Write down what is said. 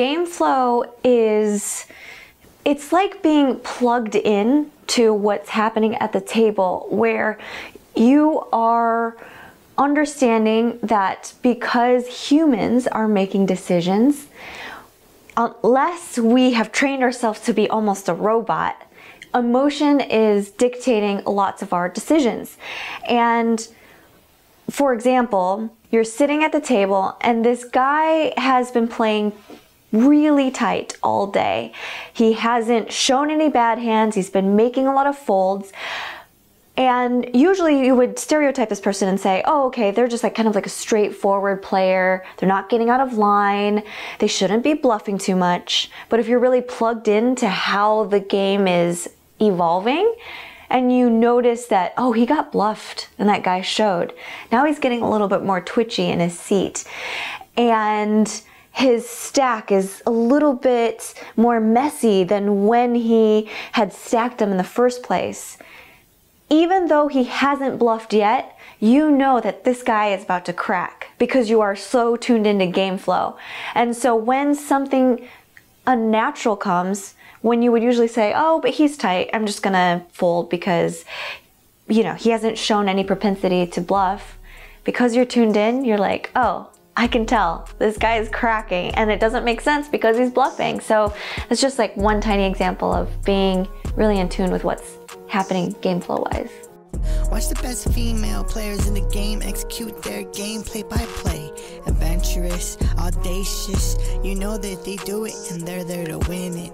game flow is it's like being plugged in to what's happening at the table where you are understanding that because humans are making decisions unless we have trained ourselves to be almost a robot emotion is dictating lots of our decisions. And for example you're sitting at the table and this guy has been playing really tight all day. He hasn't shown any bad hands. He's been making a lot of folds. And usually you would stereotype this person and say, oh, okay, they're just like kind of like a straightforward player. They're not getting out of line. They shouldn't be bluffing too much. But if you're really plugged into how the game is evolving, and you notice that, oh, he got bluffed and that guy showed. Now he's getting a little bit more twitchy in his seat. And his stack is a little bit more messy than when he had stacked them in the first place. Even though he hasn't bluffed yet, you know that this guy is about to crack because you are so tuned into game flow. And so when something unnatural comes, when you would usually say, oh, but he's tight, I'm just gonna fold because, you know, he hasn't shown any propensity to bluff. Because you're tuned in, you're like, oh, I can tell this guy is cracking and it doesn't make sense because he's bluffing. So it's just like one tiny example of being really in tune with what's happening game flow wise. Watch the best female players in the game execute their game play by play. Adventurous, audacious, you know that they do it and they're there to win it.